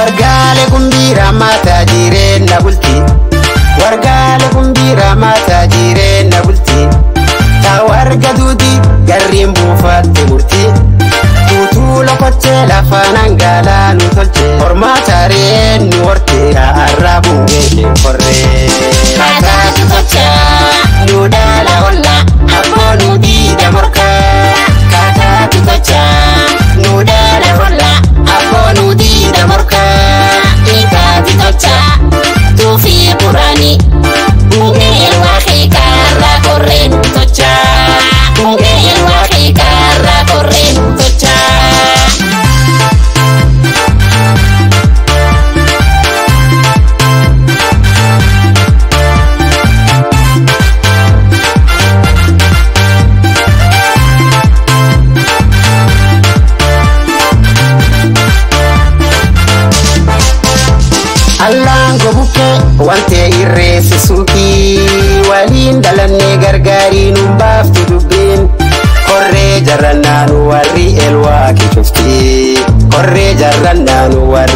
wargaalee gumbiiraa maataa jireenya bultii wargaalee gumbiiraa maataa jireenya bultii taa warga duutii garriin buufatte murtii tuutuu lokochee lafaan angaalaa. Kan gobuke wante irreessi suuqii waliin dalannee gargaarii nuun baafti dubbiin korree jarrannaanu warri elwaa kee cufti korree jarrannaanu warri.